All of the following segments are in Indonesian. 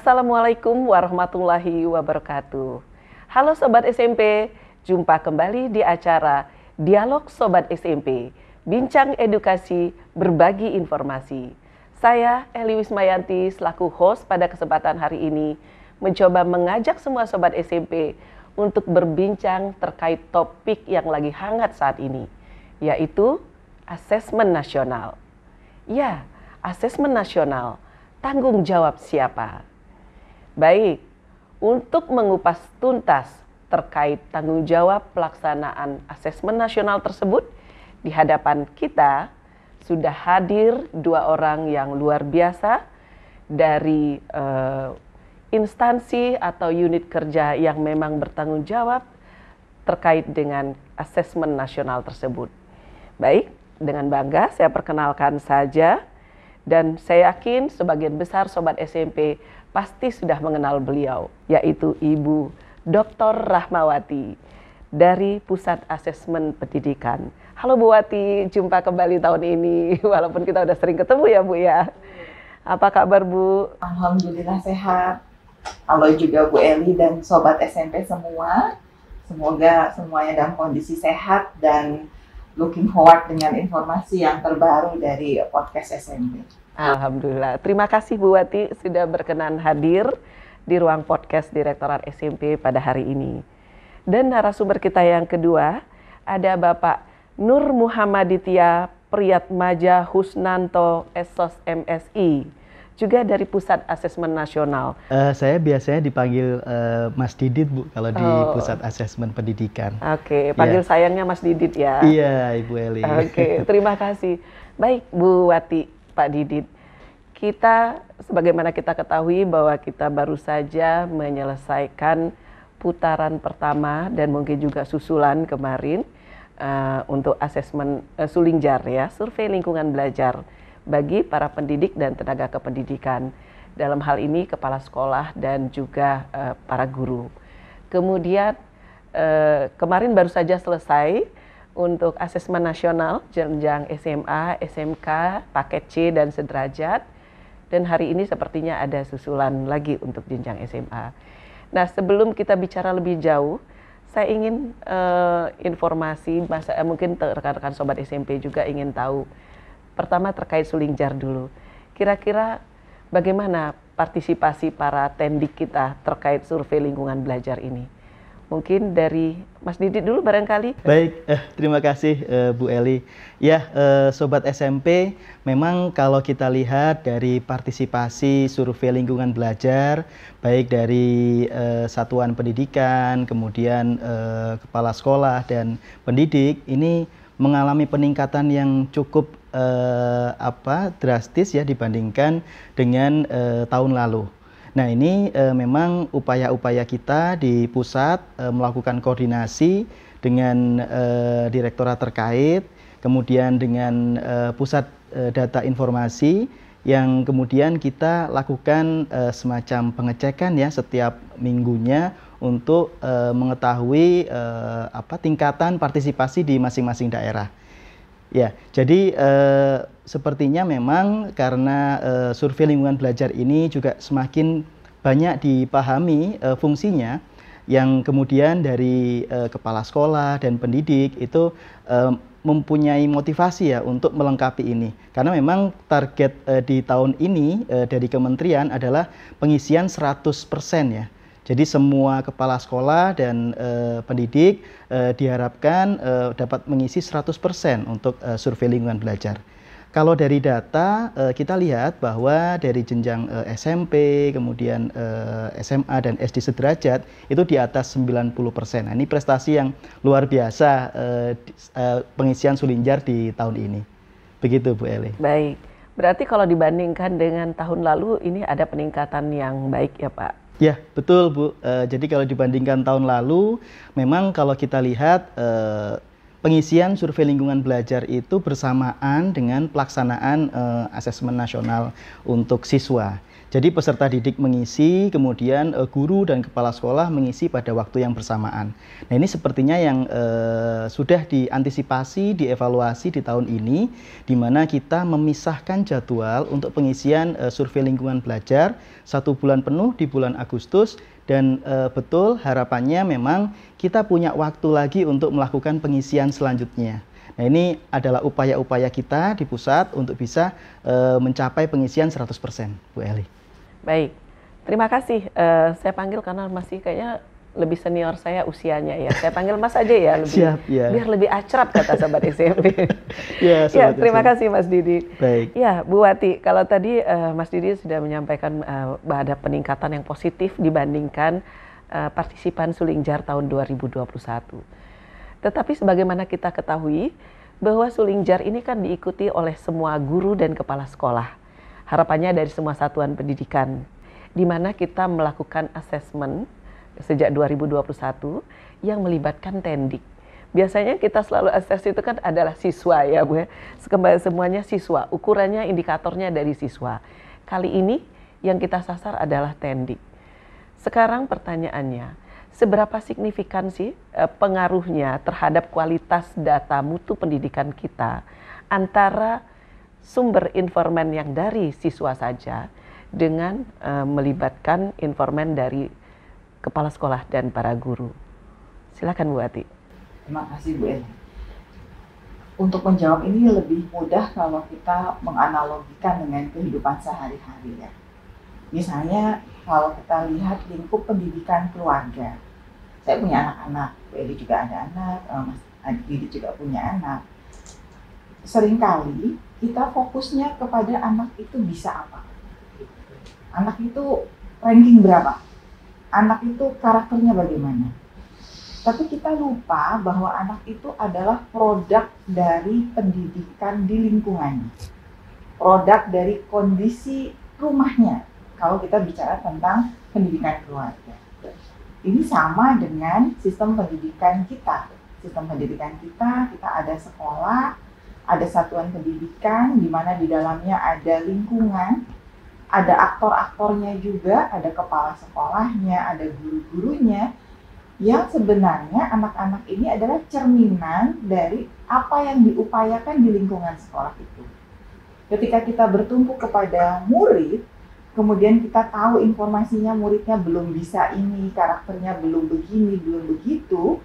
Assalamualaikum warahmatullahi wabarakatuh. Halo Sobat SMP, jumpa kembali di acara Dialog Sobat SMP, Bincang Edukasi, Berbagi Informasi. Saya Eli Wismayanti selaku host pada kesempatan hari ini mencoba mengajak semua Sobat SMP untuk berbincang terkait topik yang lagi hangat saat ini, yaitu asesmen nasional. Ya, asesmen nasional, tanggung jawab siapa? Baik, untuk mengupas tuntas terkait tanggung jawab pelaksanaan asesmen nasional tersebut, di hadapan kita sudah hadir dua orang yang luar biasa dari uh, instansi atau unit kerja yang memang bertanggung jawab terkait dengan asesmen nasional tersebut. Baik, dengan bangga saya perkenalkan saja dan saya yakin sebagian besar sobat SMP pasti sudah mengenal beliau, yaitu Ibu Dr. Rahmawati dari Pusat Asesmen Pendidikan. Halo Bu Wati, jumpa kembali tahun ini, walaupun kita udah sering ketemu ya Bu ya. Apa kabar Bu? Alhamdulillah sehat. Halo juga Bu Eli dan Sobat SMP semua. Semoga semuanya dalam kondisi sehat dan looking forward dengan informasi yang terbaru dari podcast SMP. Alhamdulillah. Terima kasih Bu Wati sudah berkenan hadir di ruang podcast Direktorat SMP pada hari ini. Dan narasumber kita yang kedua ada Bapak Nur Muhammaditya Priyatmaja Husnanto Esos MSI juga dari Pusat Asesmen Nasional. Uh, saya biasanya dipanggil uh, Mas Didit Bu kalau di oh. Pusat Asesmen Pendidikan. Oke, okay. panggil yeah. sayangnya Mas Didit ya. Iya, Ibu Eli. Oke, okay. terima kasih. Baik, Bu Wati. Pak Didit. Kita sebagaimana kita ketahui bahwa kita baru saja menyelesaikan putaran pertama dan mungkin juga susulan kemarin uh, untuk asesmen uh, Sulingjar ya, survei lingkungan belajar bagi para pendidik dan tenaga kependidikan. Dalam hal ini kepala sekolah dan juga uh, para guru. Kemudian uh, kemarin baru saja selesai untuk asesmen nasional jenjang SMA, SMK, paket C dan sederajat. Dan hari ini sepertinya ada susulan lagi untuk jenjang SMA. Nah, sebelum kita bicara lebih jauh, saya ingin uh, informasi, masa, eh, mungkin rekan-rekan sobat SMP juga ingin tahu. Pertama terkait Sulingjar dulu. Kira-kira bagaimana partisipasi para tendik kita terkait survei lingkungan belajar ini? Mungkin dari Mas Didit dulu barangkali. Baik, eh, terima kasih eh, Bu Eli. Ya, eh, Sobat SMP, memang kalau kita lihat dari partisipasi survei lingkungan belajar, baik dari eh, satuan pendidikan, kemudian eh, kepala sekolah dan pendidik, ini mengalami peningkatan yang cukup eh, apa drastis ya dibandingkan dengan eh, tahun lalu. Nah ini e, memang upaya-upaya kita di pusat e, melakukan koordinasi dengan e, direktorat terkait, kemudian dengan e, pusat e, data informasi yang kemudian kita lakukan e, semacam pengecekan ya setiap minggunya untuk e, mengetahui e, apa tingkatan partisipasi di masing-masing daerah. Ya, jadi eh, sepertinya memang karena eh, survei lingkungan belajar ini juga semakin banyak dipahami eh, fungsinya, yang kemudian dari eh, kepala sekolah dan pendidik itu eh, mempunyai motivasi ya untuk melengkapi ini. Karena memang target eh, di tahun ini eh, dari kementerian adalah pengisian 100% ya jadi semua kepala sekolah dan uh, pendidik uh, diharapkan uh, dapat mengisi 100% untuk uh, survei lingkungan belajar. Kalau dari data uh, kita lihat bahwa dari jenjang uh, SMP, kemudian uh, SMA dan SD sederajat itu di atas 90%. Nah, ini prestasi yang luar biasa uh, uh, pengisian Sulinjar di tahun ini. Begitu Bu Eli. Baik. Berarti kalau dibandingkan dengan tahun lalu ini ada peningkatan yang baik ya Pak? Ya, betul Bu. Uh, jadi kalau dibandingkan tahun lalu, memang kalau kita lihat uh, pengisian survei lingkungan belajar itu bersamaan dengan pelaksanaan uh, asesmen nasional untuk siswa. Jadi peserta didik mengisi, kemudian uh, guru dan kepala sekolah mengisi pada waktu yang bersamaan. Nah ini sepertinya yang uh, sudah diantisipasi, dievaluasi di tahun ini, di mana kita memisahkan jadwal untuk pengisian uh, survei lingkungan belajar satu bulan penuh di bulan Agustus dan uh, betul harapannya memang kita punya waktu lagi untuk melakukan pengisian selanjutnya. Nah ini adalah upaya-upaya kita di pusat untuk bisa uh, mencapai pengisian 100% Bu Eli. Baik, terima kasih. Uh, saya panggil karena masih kayaknya lebih senior saya usianya ya. Saya panggil Mas aja ya, lebih, Siap, ya. biar lebih akrab kata sahabat SMP. ya, ya, terima kasih Mas Didi. Baik. Ya, Bu Wati, kalau tadi uh, Mas Didi sudah menyampaikan uh, ada peningkatan yang positif dibandingkan uh, partisipan Sulingjar tahun 2021. Tetapi sebagaimana kita ketahui bahwa Sulingjar ini kan diikuti oleh semua guru dan kepala sekolah harapannya dari semua satuan pendidikan, di mana kita melakukan asesmen sejak 2021 yang melibatkan tendik. Biasanya kita selalu assess itu kan adalah siswa ya Bu ya. Semuanya siswa, ukurannya indikatornya dari siswa. Kali ini yang kita sasar adalah tendik. Sekarang pertanyaannya, seberapa signifikan sih eh, pengaruhnya terhadap kualitas data mutu pendidikan kita antara sumber informan yang dari siswa saja dengan uh, melibatkan informan dari kepala sekolah dan para guru. Silakan Bu Ati. Terima kasih Bu Eli. Untuk menjawab ini lebih mudah kalau kita menganalogikan dengan kehidupan sehari-hari ya. Misalnya kalau kita lihat lingkup pendidikan keluarga. Saya punya anak-anak, Bu Eli juga ada anak, eh, Mas Adi juga punya anak. Seringkali kita fokusnya kepada anak itu bisa apa. Anak itu ranking berapa? Anak itu karakternya bagaimana? Tapi kita lupa bahwa anak itu adalah produk dari pendidikan di lingkungannya. Produk dari kondisi rumahnya. Kalau kita bicara tentang pendidikan keluarga. Ini sama dengan sistem pendidikan kita. Sistem pendidikan kita, kita ada sekolah, ada satuan pendidikan di mana di dalamnya ada lingkungan, ada aktor-aktornya juga, ada kepala sekolahnya, ada guru-gurunya, yang sebenarnya anak-anak ini adalah cerminan dari apa yang diupayakan di lingkungan sekolah itu. Ketika kita bertumpu kepada murid, kemudian kita tahu informasinya muridnya belum bisa ini, karakternya belum begini, belum begitu,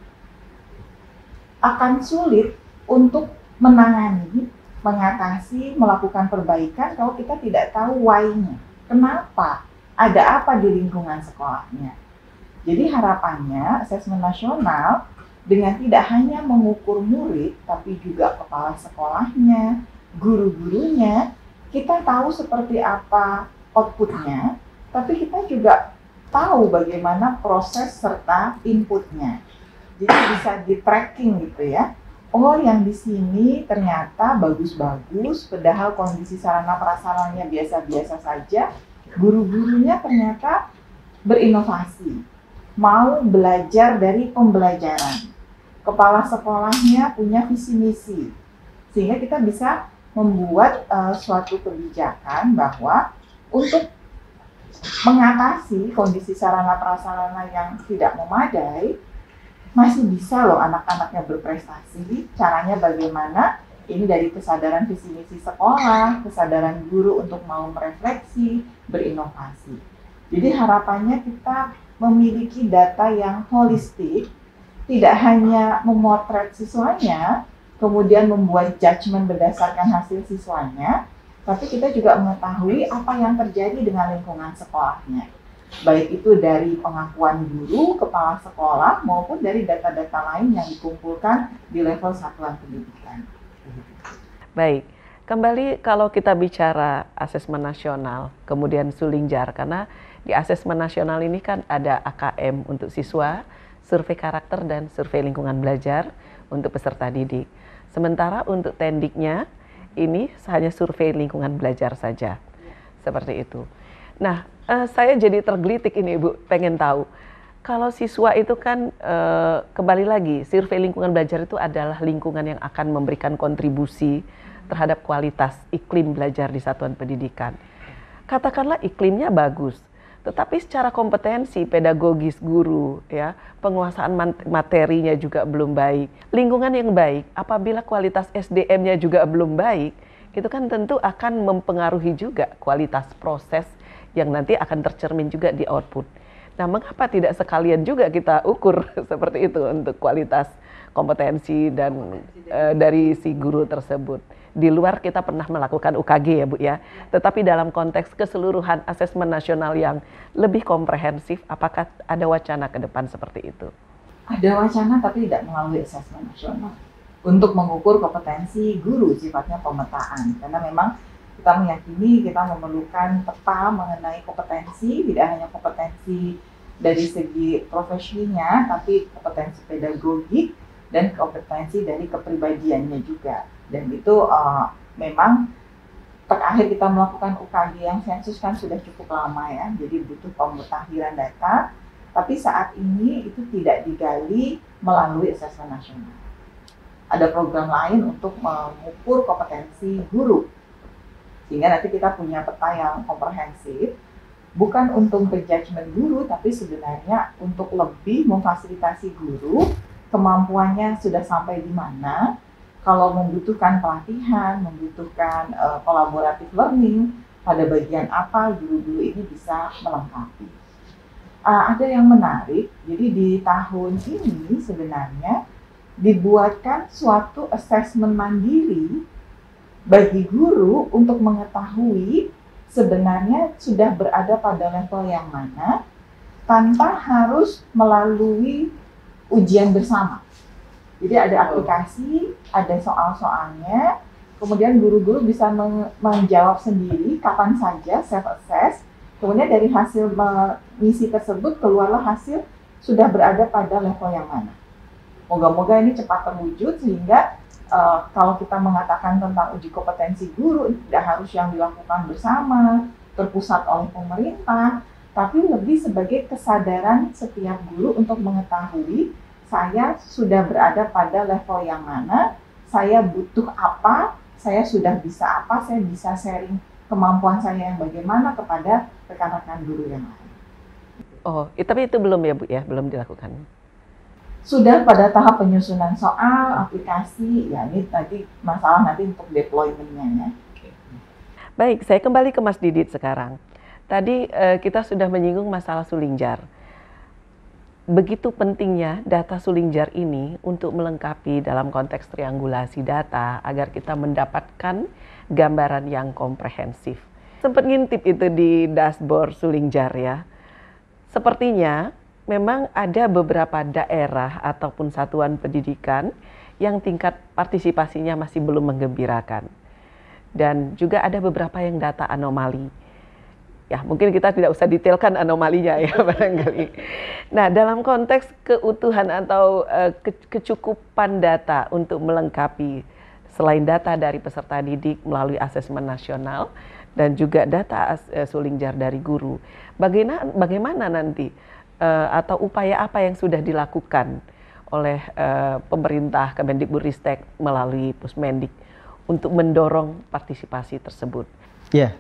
akan sulit untuk menangani, mengatasi, melakukan perbaikan kalau kita tidak tahu why-nya. Kenapa? Ada apa di lingkungan sekolahnya? Jadi harapannya asesmen nasional dengan tidak hanya mengukur murid, tapi juga kepala sekolahnya, guru-gurunya, kita tahu seperti apa outputnya, tapi kita juga tahu bagaimana proses serta inputnya. Jadi bisa di tracking gitu ya oh yang di sini ternyata bagus-bagus, padahal kondisi sarana prasarannya biasa-biasa saja, guru-gurunya ternyata berinovasi, mau belajar dari pembelajaran. Kepala sekolahnya punya visi misi, sehingga kita bisa membuat uh, suatu kebijakan bahwa untuk mengatasi kondisi sarana prasarana yang tidak memadai, masih bisa loh anak-anaknya berprestasi. Caranya bagaimana? Ini dari kesadaran visi misi sekolah, kesadaran guru untuk mau merefleksi, berinovasi. Jadi harapannya kita memiliki data yang holistik, tidak hanya memotret siswanya, kemudian membuat judgement berdasarkan hasil siswanya, tapi kita juga mengetahui apa yang terjadi dengan lingkungan sekolahnya baik itu dari pengakuan guru, kepala sekolah, maupun dari data-data lain yang dikumpulkan di level satuan pendidikan. Baik, kembali kalau kita bicara asesmen nasional, kemudian Sulingjar, karena di asesmen nasional ini kan ada AKM untuk siswa, survei karakter dan survei lingkungan belajar untuk peserta didik. Sementara untuk tendiknya ini hanya survei lingkungan belajar saja. Seperti itu. Nah, uh, saya jadi tergelitik ini Ibu, pengen tahu. Kalau siswa itu kan uh, kembali lagi, survei lingkungan belajar itu adalah lingkungan yang akan memberikan kontribusi terhadap kualitas iklim belajar di satuan pendidikan. katakanlah iklimnya bagus, tetapi secara kompetensi pedagogis guru ya penguasaan materinya juga belum baik lingkungan yang baik apabila kualitas SDM-nya juga belum baik itu kan tentu akan mempengaruhi juga kualitas proses yang nanti akan tercermin juga di output nah mengapa tidak sekalian juga kita ukur seperti itu untuk kualitas kompetensi dan uh, dari si guru tersebut di luar kita pernah melakukan UKG ya Bu ya. Tetapi dalam konteks keseluruhan asesmen nasional yang lebih komprehensif, apakah ada wacana ke depan seperti itu? Ada wacana tapi tidak melalui asesmen nasional. Untuk mengukur kompetensi guru sifatnya pemetaan. Karena memang kita meyakini kita memerlukan peta mengenai kompetensi, tidak hanya kompetensi dari segi profesinya, tapi kompetensi pedagogik dan kompetensi dari kepribadiannya juga dan itu uh, memang terakhir kita melakukan UKG yang sensus kan sudah cukup lama ya, jadi butuh pemutakhiran data. Tapi saat ini itu tidak digali melalui asesmen nasional. Ada program lain untuk mengukur kompetensi guru, sehingga nanti kita punya peta yang komprehensif, bukan untuk menjudgment guru, tapi sebenarnya untuk lebih memfasilitasi guru kemampuannya sudah sampai di mana, kalau membutuhkan pelatihan, membutuhkan uh, collaborative learning, pada bagian apa guru-guru ini bisa melengkapi. Uh, ada yang menarik, jadi di tahun ini sebenarnya dibuatkan suatu assessment mandiri bagi guru untuk mengetahui sebenarnya sudah berada pada level yang mana tanpa harus melalui ujian bersama. Jadi ada aplikasi, ada soal-soalnya, kemudian guru-guru bisa menjawab sendiri kapan saja self-assess, kemudian dari hasil misi tersebut keluarlah hasil sudah berada pada level yang mana. Moga-moga ini cepat terwujud sehingga uh, kalau kita mengatakan tentang uji kompetensi guru tidak harus yang dilakukan bersama, terpusat oleh pemerintah, tapi lebih sebagai kesadaran setiap guru untuk mengetahui saya sudah berada pada level yang mana, saya butuh apa, saya sudah bisa apa, saya bisa sharing kemampuan saya yang bagaimana kepada rekan-rekan guru yang lain. Oh, tapi itu belum ya Bu ya, belum dilakukan. Sudah pada tahap penyusunan soal, aplikasi, ya ini tadi masalah nanti untuk deploymentnya ya. Baik, saya kembali ke Mas Didit sekarang. Tadi eh, kita sudah menyinggung masalah sulingjar begitu pentingnya data sulingjar ini untuk melengkapi dalam konteks triangulasi data agar kita mendapatkan gambaran yang komprehensif. Sempat ngintip itu di dashboard sulingjar ya. Sepertinya memang ada beberapa daerah ataupun satuan pendidikan yang tingkat partisipasinya masih belum menggembirakan. Dan juga ada beberapa yang data anomali ya mungkin kita tidak usah detailkan anomalinya ya barangkali. Nah dalam konteks keutuhan atau uh, ke kecukupan data untuk melengkapi selain data dari peserta didik melalui asesmen nasional dan juga data uh, sulingjar dari guru, bagaimana bagaimana nanti uh, atau upaya apa yang sudah dilakukan oleh uh, pemerintah Kemendikbudristek melalui Pusmendik untuk mendorong partisipasi tersebut? Ya,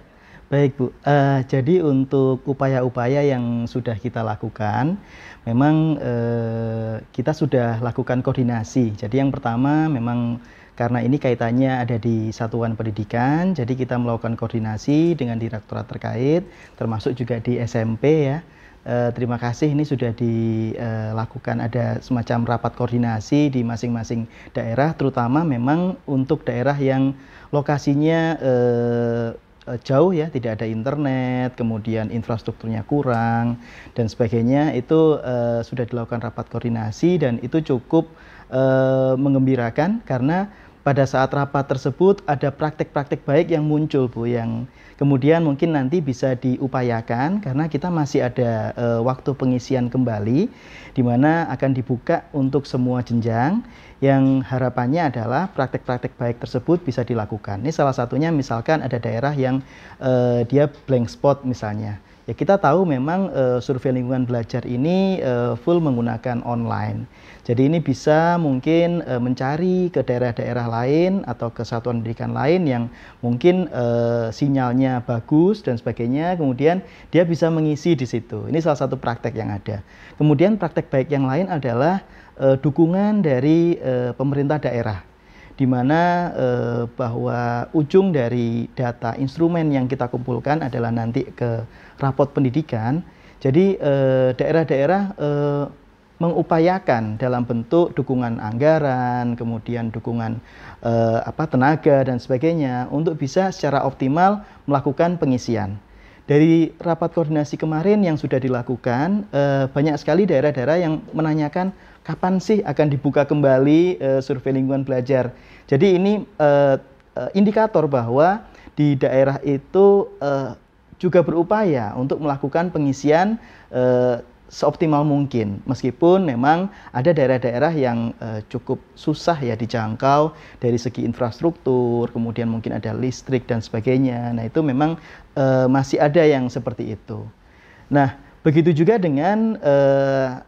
Baik Bu, uh, jadi untuk upaya-upaya yang sudah kita lakukan, memang uh, kita sudah lakukan koordinasi. Jadi yang pertama memang karena ini kaitannya ada di satuan pendidikan, jadi kita melakukan koordinasi dengan direktorat terkait, termasuk juga di SMP ya. Uh, terima kasih. Ini sudah dilakukan ada semacam rapat koordinasi di masing-masing daerah, terutama memang untuk daerah yang lokasinya uh, Eh, jauh ya, tidak ada internet, kemudian infrastrukturnya kurang dan sebagainya. Itu uh, sudah dilakukan rapat koordinasi dan itu cukup uh, mengembirakan karena pada saat rapat tersebut ada praktek-praktek baik yang muncul Bu yang kemudian mungkin nanti bisa diupayakan karena kita masih ada e, waktu pengisian kembali di mana akan dibuka untuk semua jenjang yang harapannya adalah praktek-praktek baik tersebut bisa dilakukan. Ini salah satunya misalkan ada daerah yang e, dia blank spot misalnya Ya kita tahu memang uh, survei lingkungan belajar ini uh, full menggunakan online. Jadi ini bisa mungkin uh, mencari ke daerah-daerah lain atau ke satuan pendidikan lain yang mungkin uh, sinyalnya bagus dan sebagainya. Kemudian dia bisa mengisi di situ. Ini salah satu praktek yang ada. Kemudian praktek baik yang lain adalah uh, dukungan dari uh, pemerintah daerah di mana eh, bahwa ujung dari data instrumen yang kita kumpulkan adalah nanti ke rapot pendidikan. Jadi daerah-daerah mengupayakan dalam bentuk dukungan anggaran, kemudian dukungan eh, apa tenaga dan sebagainya untuk bisa secara optimal melakukan pengisian. Dari rapat koordinasi kemarin yang sudah dilakukan, eh, banyak sekali daerah-daerah yang menanyakan kapan sih akan dibuka kembali uh, survei lingkungan belajar. Jadi ini uh, uh, indikator bahwa di daerah itu uh, juga berupaya untuk melakukan pengisian uh, seoptimal mungkin meskipun memang ada daerah-daerah yang uh, cukup susah ya dijangkau dari segi infrastruktur kemudian mungkin ada listrik dan sebagainya nah itu memang uh, masih ada yang seperti itu nah begitu juga dengan uh,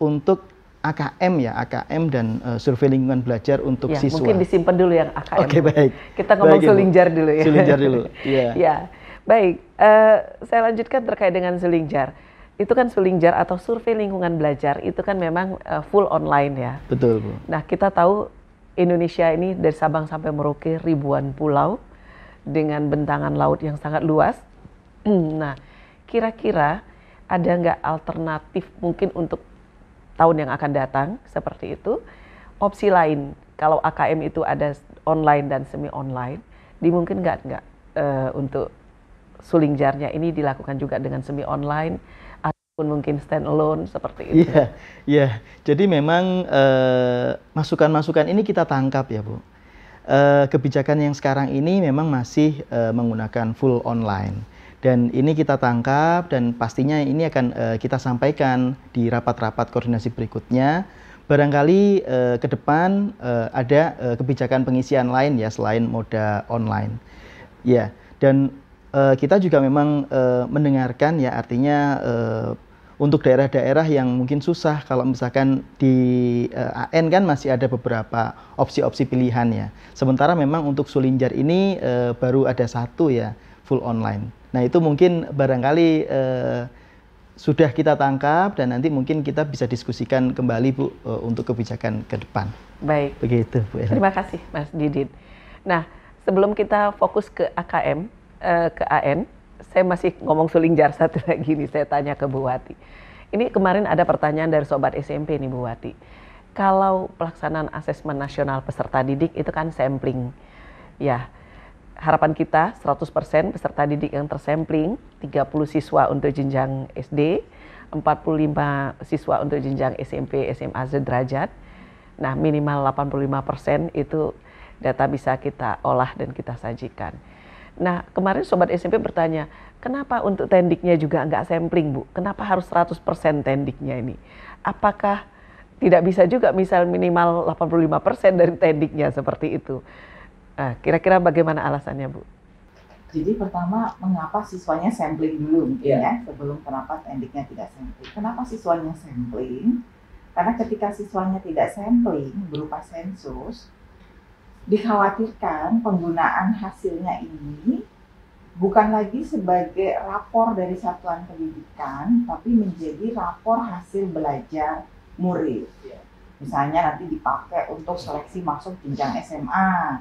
untuk AKM ya, AKM dan uh, survei lingkungan belajar untuk ya, siswa. Mungkin disimpan dulu yang AKM. Oke okay, baik. Kita ngomong baik, Sulingjar dulu ya. Sulingjar dulu. Iya. ya, baik. Uh, saya lanjutkan terkait dengan Sulingjar. Itu kan Sulingjar atau survei lingkungan belajar itu kan memang uh, full online ya. Betul bu. Nah kita tahu Indonesia ini dari Sabang sampai Merauke ribuan pulau dengan bentangan laut yang sangat luas. nah kira-kira ada nggak alternatif mungkin untuk tahun yang akan datang seperti itu. Opsi lain kalau AKM itu ada online dan semi online, dimungkin nggak nggak uh, untuk suling jarnya ini dilakukan juga dengan semi online ataupun mungkin stand alone seperti itu. Iya, yeah. Yeah. Jadi memang eh, masukan-masukan uh, ini kita tangkap ya bu. Uh, kebijakan yang sekarang ini memang masih uh, menggunakan full online dan ini kita tangkap dan pastinya ini akan kita sampaikan di rapat-rapat koordinasi berikutnya. Barangkali ke depan ada kebijakan pengisian lain ya selain moda online. Ya, dan uh, kita juga memang uh, mendengarkan ya artinya uh, untuk daerah-daerah yang mungkin susah kalau misalkan di uh, AN kan masih ada beberapa opsi-opsi pilihan ya. Sementara memang untuk Sulinjar ini uh, baru ada satu ya full online. Nah itu mungkin barangkali eh, sudah kita tangkap dan nanti mungkin kita bisa diskusikan kembali Bu eh, untuk kebijakan ke depan. Baik. Begitu Bu. Terima kasih Mas Didit. Nah sebelum kita fokus ke AKM, eh, ke AN, saya masih ngomong sulingjar satu lagi nih, saya tanya ke Bu Wati. Ini kemarin ada pertanyaan dari Sobat SMP nih Bu Wati. Kalau pelaksanaan asesmen nasional peserta didik itu kan sampling, ya harapan kita 100% peserta didik yang tersampling, 30 siswa untuk jenjang SD, 45 siswa untuk jenjang SMP, SMA sederajat. Nah, minimal 85% itu data bisa kita olah dan kita sajikan. Nah, kemarin Sobat SMP bertanya, kenapa untuk tendiknya juga nggak sampling, Bu? Kenapa harus 100% tendiknya ini? Apakah tidak bisa juga misal minimal 85% dari tendiknya seperti itu? Ah, kira-kira bagaimana alasannya, Bu? Jadi pertama, mengapa siswanya sampling dulu mungkin yeah. ya, sebelum kenapa endingnya tidak sampling. Kenapa siswanya sampling? Karena ketika siswanya tidak sampling berupa sensus, dikhawatirkan penggunaan hasilnya ini bukan lagi sebagai rapor dari satuan pendidikan, tapi menjadi rapor hasil belajar murid. Iya. Misalnya nanti dipakai untuk seleksi masuk jenjang SMA,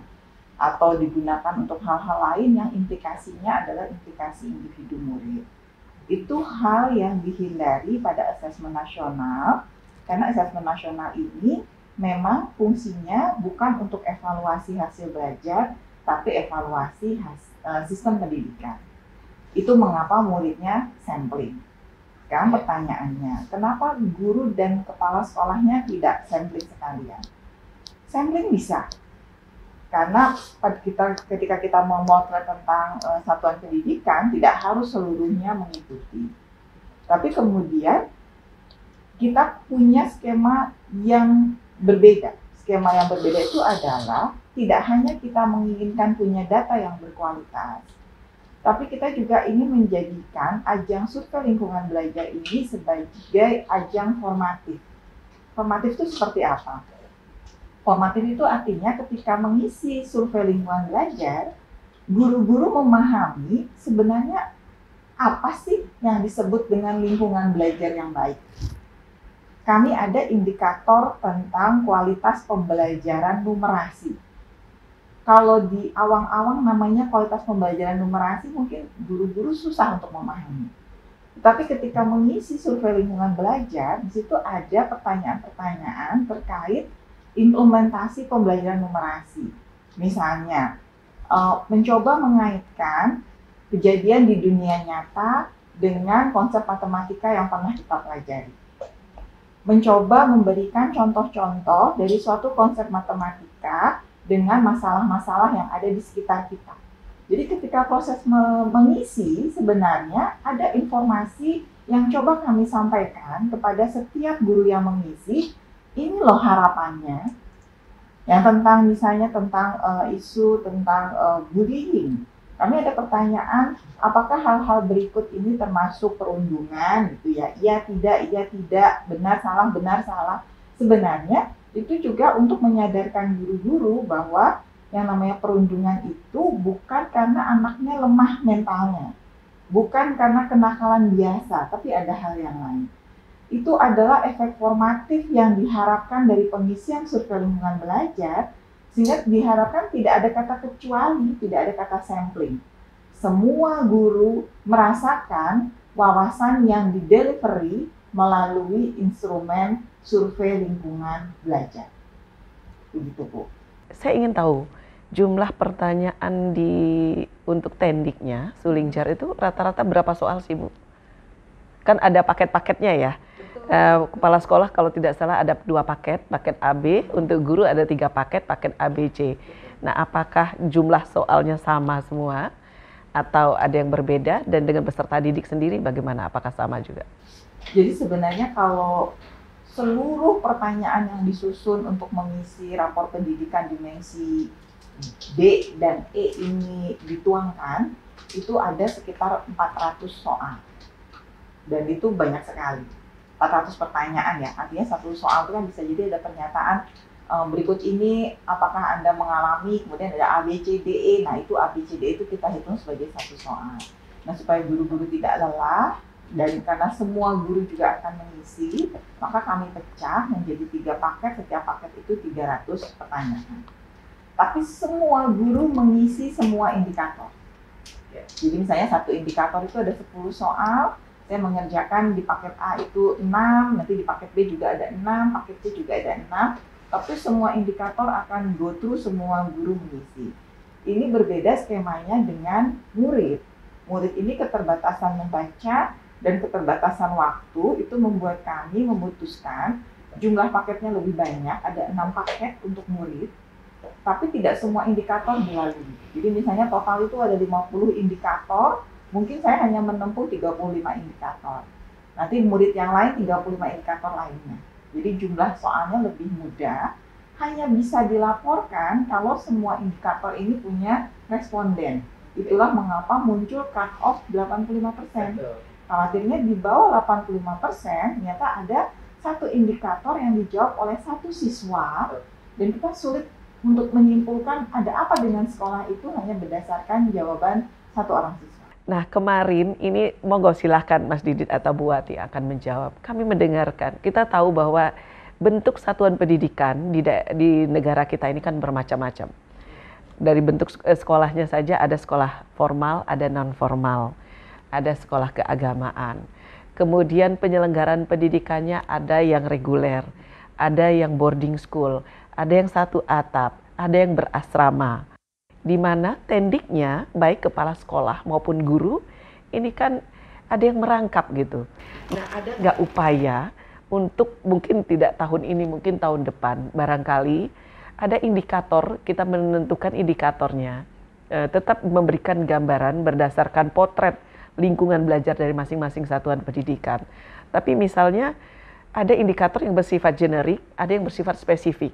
atau digunakan untuk hal-hal lain yang implikasinya adalah implikasi individu murid. Itu hal yang dihindari pada asesmen nasional karena asesmen nasional ini memang fungsinya bukan untuk evaluasi hasil belajar tapi evaluasi has, uh, sistem pendidikan. Itu mengapa muridnya sampling. Sekarang pertanyaannya, kenapa guru dan kepala sekolahnya tidak sampling sekalian? Sampling bisa, karena kita ketika kita memotret tentang uh, satuan pendidikan tidak harus seluruhnya mengikuti tapi kemudian kita punya skema yang berbeda skema yang berbeda itu adalah tidak hanya kita menginginkan punya data yang berkualitas tapi kita juga ingin menjadikan ajang survei lingkungan belajar ini sebagai ajang formatif. Formatif itu seperti apa? Formatif itu artinya ketika mengisi survei lingkungan belajar, guru-guru memahami sebenarnya apa sih yang disebut dengan lingkungan belajar yang baik. Kami ada indikator tentang kualitas pembelajaran numerasi kalau di awang-awang namanya kualitas pembelajaran numerasi mungkin guru-guru susah untuk memahami. Tapi ketika mengisi survei lingkungan belajar, di situ ada pertanyaan-pertanyaan terkait implementasi pembelajaran numerasi. Misalnya, eh, mencoba mengaitkan kejadian di dunia nyata dengan konsep matematika yang pernah kita pelajari. Mencoba memberikan contoh-contoh dari suatu konsep matematika dengan masalah-masalah yang ada di sekitar kita. Jadi ketika proses mengisi sebenarnya ada informasi yang coba kami sampaikan kepada setiap guru yang mengisi. Ini loh harapannya. Yang tentang misalnya tentang uh, isu tentang uh, bullying. Kami ada pertanyaan, apakah hal-hal berikut ini termasuk perundungan gitu ya? Iya, tidak, iya, tidak, benar, salah, benar, salah. Sebenarnya itu juga untuk menyadarkan guru-guru bahwa yang namanya perundungan itu bukan karena anaknya lemah mentalnya, bukan karena kenakalan biasa, tapi ada hal yang lain. Itu adalah efek formatif yang diharapkan dari pengisian survei lingkungan belajar, sehingga diharapkan tidak ada kata kecuali, tidak ada kata sampling. Semua guru merasakan wawasan yang didelivery melalui instrumen survei lingkungan belajar. Begitu Bu. Saya ingin tahu jumlah pertanyaan di untuk tendiknya Sulingjar itu rata-rata berapa soal sih Bu? Kan ada paket-paketnya ya. Uh, kepala sekolah kalau tidak salah ada dua paket, paket AB, untuk guru ada tiga paket, paket ABC. Nah, apakah jumlah soalnya sama semua atau ada yang berbeda dan dengan peserta didik sendiri bagaimana? Apakah sama juga? Jadi sebenarnya kalau seluruh pertanyaan yang disusun untuk mengisi rapor pendidikan dimensi D dan E ini dituangkan, itu ada sekitar 400 soal. Dan itu banyak sekali. 400 pertanyaan ya, artinya satu soal itu kan bisa jadi ada pernyataan um, berikut ini apakah Anda mengalami, kemudian ada A, B, C, D, E, nah itu A, B, C, D itu kita hitung sebagai satu soal. Nah supaya guru-guru tidak lelah, dan karena semua guru juga akan mengisi, maka kami pecah menjadi tiga paket, setiap paket itu 300 pertanyaan. Tapi semua guru mengisi semua indikator. Jadi misalnya satu indikator itu ada 10 soal, saya mengerjakan di paket A itu 6, nanti di paket B juga ada 6, paket C juga ada 6, tapi semua indikator akan go through semua guru mengisi. Ini berbeda skemanya dengan murid. Murid ini keterbatasan membaca, dan keterbatasan waktu itu membuat kami memutuskan jumlah paketnya lebih banyak, ada enam paket untuk murid, tapi tidak semua indikator dilalui. Jadi misalnya total itu ada 50 indikator, mungkin saya hanya menempuh 35 indikator. Nanti murid yang lain 35 indikator lainnya. Jadi jumlah soalnya lebih mudah, hanya bisa dilaporkan kalau semua indikator ini punya responden. Itulah mengapa muncul cut off 85%. Betul khawatirnya di bawah 85% ternyata ada satu indikator yang dijawab oleh satu siswa dan kita sulit untuk menyimpulkan ada apa dengan sekolah itu hanya berdasarkan jawaban satu orang siswa. Nah kemarin ini monggo silahkan Mas Didit atau Bu Wati akan menjawab. Kami mendengarkan, kita tahu bahwa bentuk satuan pendidikan di, di negara kita ini kan bermacam-macam. Dari bentuk eh, sekolahnya saja ada sekolah formal, ada non formal ada sekolah keagamaan. Kemudian penyelenggaraan pendidikannya ada yang reguler, ada yang boarding school, ada yang satu atap, ada yang berasrama. Di mana tendiknya baik kepala sekolah maupun guru ini kan ada yang merangkap gitu. Nah ada nggak upaya untuk mungkin tidak tahun ini mungkin tahun depan barangkali ada indikator kita menentukan indikatornya eh, tetap memberikan gambaran berdasarkan potret lingkungan belajar dari masing-masing satuan pendidikan. Tapi misalnya ada indikator yang bersifat generik, ada yang bersifat spesifik.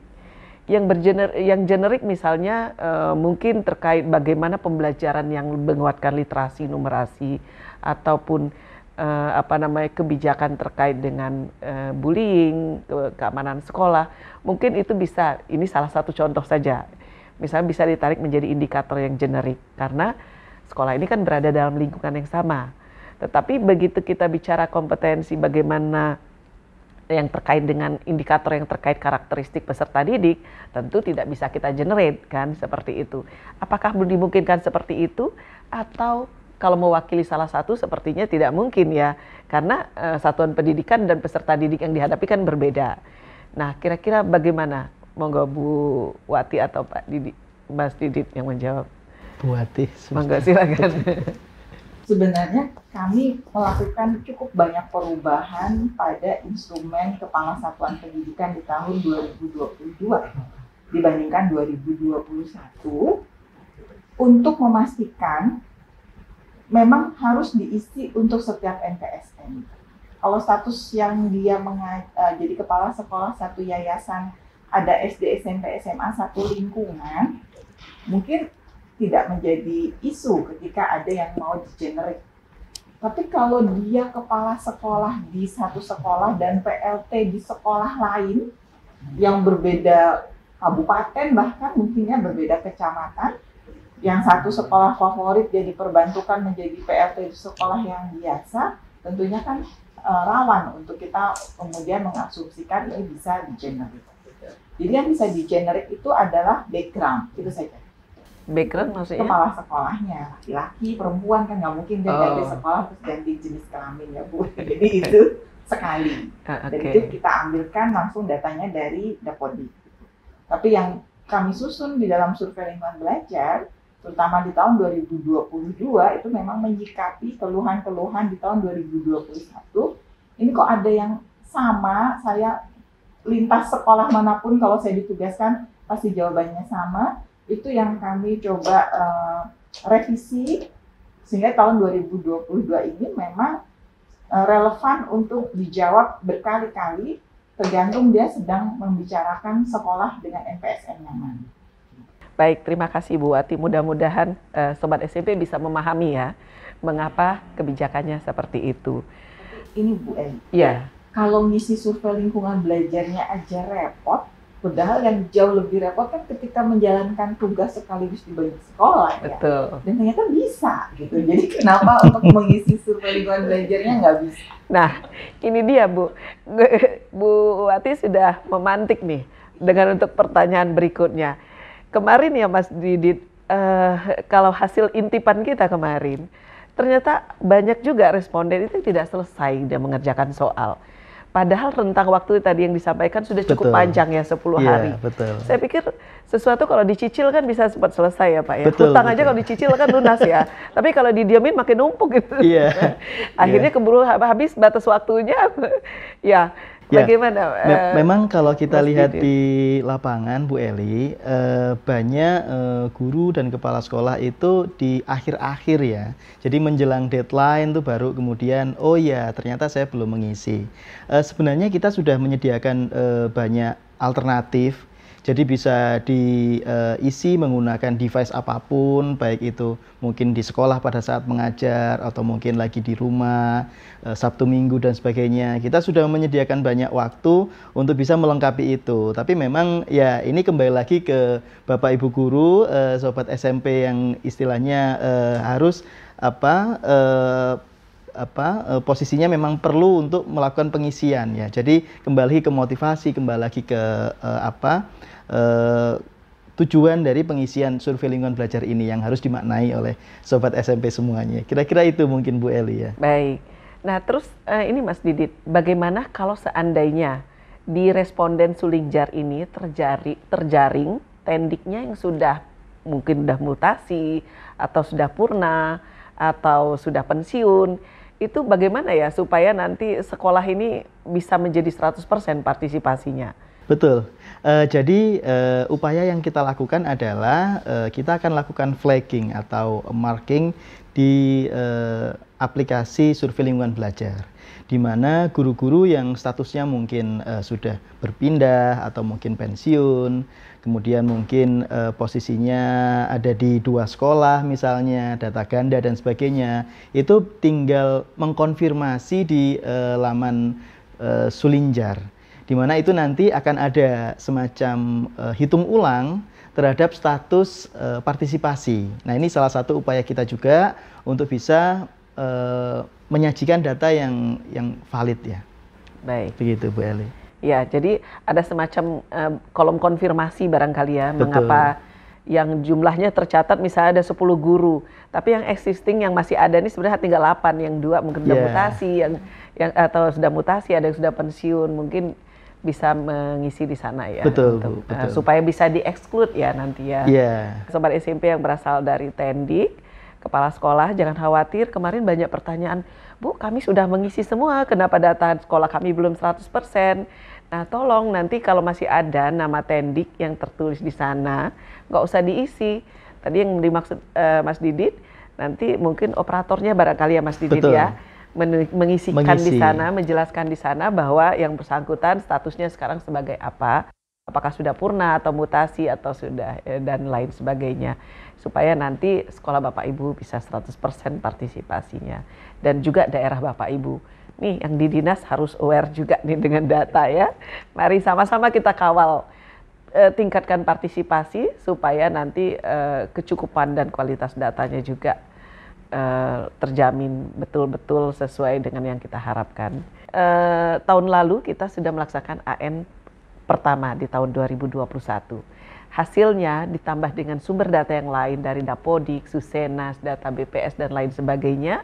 Yang bergener yang generik misalnya uh, mungkin terkait bagaimana pembelajaran yang menguatkan literasi numerasi ataupun uh, apa namanya kebijakan terkait dengan uh, bullying ke keamanan sekolah mungkin itu bisa ini salah satu contoh saja. Misalnya bisa ditarik menjadi indikator yang generik karena sekolah ini kan berada dalam lingkungan yang sama. Tetapi begitu kita bicara kompetensi bagaimana yang terkait dengan indikator yang terkait karakteristik peserta didik tentu tidak bisa kita generate kan seperti itu. Apakah dimungkinkan seperti itu atau kalau mewakili salah satu sepertinya tidak mungkin ya karena uh, satuan pendidikan dan peserta didik yang dihadapi kan berbeda. Nah, kira-kira bagaimana? Monggo Bu Wati atau Pak Didi, Mas Didit yang menjawab. Bu Wati. Monggo silakan. sebenarnya kami melakukan cukup banyak perubahan pada instrumen Kepala Satuan Pendidikan di tahun 2022 dibandingkan 2021 untuk memastikan memang harus diisi untuk setiap NPSN. Kalau status yang dia uh, jadi kepala sekolah satu yayasan ada SD, SMP, SMA satu lingkungan, mungkin tidak menjadi isu ketika ada yang mau di-generate. Tapi kalau dia kepala sekolah di satu sekolah dan PLT di sekolah lain yang berbeda kabupaten bahkan mungkinnya berbeda kecamatan, yang satu sekolah favorit jadi perbantukan menjadi PLT di sekolah yang biasa, tentunya kan e, rawan untuk kita kemudian mengasumsikan ini bisa di-generate. Jadi yang bisa di-generate itu adalah background, itu saja background maksudnya? Kepala sekolahnya laki-laki perempuan kan nggak mungkin dia oh. ganti sekolah terus ganti jenis kelamin ya bu. Jadi itu sekali. Uh, ah, okay. dan itu kita ambilkan langsung datanya dari Dapodi. Tapi yang kami susun di dalam survei lingkungan belajar terutama di tahun 2022 itu memang menyikapi keluhan-keluhan di tahun 2021 ini kok ada yang sama saya lintas sekolah mana pun kalau saya ditugaskan pasti jawabannya sama itu yang kami coba uh, revisi sehingga tahun 2022 ini memang uh, relevan untuk dijawab berkali-kali tergantung dia sedang membicarakan sekolah dengan NPSN yang mana. Baik, terima kasih Bu Wati. Mudah-mudahan uh, Sobat SMP bisa memahami ya mengapa kebijakannya seperti itu. Ini Bu Eli. Ya. Kalau ngisi survei lingkungan belajarnya aja repot, Padahal yang jauh lebih repot kan ketika menjalankan tugas sekaligus di banyak sekolah ya. Betul. Dan ternyata bisa gitu. Jadi kenapa untuk mengisi survei lingkungan belajarnya nggak bisa? Nah, ini dia Bu. Bu Wati sudah memantik nih dengan untuk pertanyaan berikutnya. Kemarin ya Mas Didit, uh, kalau hasil intipan kita kemarin, ternyata banyak juga responden itu tidak selesai dia mengerjakan soal Padahal rentang waktu tadi yang disampaikan sudah cukup betul. panjang ya 10 yeah, hari. Betul. Saya pikir sesuatu kalau dicicil kan bisa cepat selesai ya Pak ya. Betul, Hutang betul. aja kalau dicicil kan lunas ya. Tapi kalau didiamin makin numpuk gitu. Iya. Akhirnya yeah. keburu habis batas waktunya. ya. Ya, Bagaimana? Me uh, memang kalau kita lihat di lapangan, Bu Eli, uh, banyak uh, guru dan kepala sekolah itu di akhir-akhir ya. Jadi menjelang deadline tuh baru kemudian, oh ya ternyata saya belum mengisi. Uh, sebenarnya kita sudah menyediakan uh, banyak alternatif jadi bisa diisi uh, menggunakan device apa pun, baik itu mungkin di sekolah pada saat mengajar atau mungkin lagi di rumah, uh, Sabtu Minggu dan sebagainya. Kita sudah menyediakan banyak waktu untuk bisa melengkapi itu. Tapi memang ya ini kembali lagi ke Bapak Ibu guru, uh, sobat SMP yang istilahnya harus apa apa posisinya memang perlu untuk melakukan pengisian ya. Jadi kembali ke motivasi, kembali lagi ke uh, apa uh, tujuan dari pengisian survei lingkungan belajar ini yang harus dimaknai oleh sobat SMP semuanya. Kira-kira itu mungkin Bu Eli ya. Baik. Nah, terus uh, ini Mas Didit, bagaimana kalau seandainya di responden Sulingjar ini terjari, terjaring tendiknya yang sudah mungkin sudah mutasi atau sudah purna atau sudah pensiun, itu bagaimana ya supaya nanti sekolah ini bisa menjadi 100% partisipasinya? Betul. Uh, jadi uh, upaya yang kita lakukan adalah uh, kita akan lakukan flagging atau marking di uh, aplikasi survei lingkungan belajar di mana guru-guru yang statusnya mungkin uh, sudah berpindah atau mungkin pensiun kemudian mungkin uh, posisinya ada di dua sekolah misalnya, data ganda dan sebagainya, itu tinggal mengkonfirmasi di uh, laman uh, Sulinjar, di mana itu nanti akan ada semacam uh, hitung ulang terhadap status uh, partisipasi. Nah ini salah satu upaya kita juga untuk bisa uh, menyajikan data yang yang valid ya. Baik. Begitu Bu Eli. Ya, jadi ada semacam uh, kolom konfirmasi barangkali ya, Betul. mengapa yang jumlahnya tercatat misalnya ada 10 guru, tapi yang existing yang masih ada ini sebenarnya tinggal 8, yang dua mungkin sudah yeah. mutasi, yang yang atau sudah mutasi, ada yang sudah pensiun, mungkin bisa mengisi di sana ya. Betul, untuk, betul. Uh, supaya bisa di-exclude ya nanti ya. Yeah. Sobat SMP yang berasal dari Tendik, kepala sekolah jangan khawatir, kemarin banyak pertanyaan, Bu kami sudah mengisi semua, kenapa data sekolah kami belum 100%? Nah, tolong nanti kalau masih ada nama tendik yang tertulis di sana, nggak usah diisi. Tadi yang dimaksud uh, Mas Didit, nanti mungkin operatornya barangkali ya Mas Didit Betul. ya, mengisikan Mengisi. di sana, menjelaskan di sana bahwa yang bersangkutan statusnya sekarang sebagai apa, apakah sudah purna atau mutasi atau sudah eh, dan lain sebagainya, supaya nanti sekolah Bapak Ibu bisa 100% partisipasinya dan juga daerah Bapak Ibu nih yang di dinas harus aware juga nih dengan data ya. Mari sama-sama kita kawal eh, tingkatkan partisipasi supaya nanti eh, kecukupan dan kualitas datanya juga eh, terjamin betul-betul sesuai dengan yang kita harapkan. Eh, tahun lalu kita sudah melaksanakan AN pertama di tahun 2021. Hasilnya ditambah dengan sumber data yang lain dari Dapodik, Susenas, data BPS dan lain sebagainya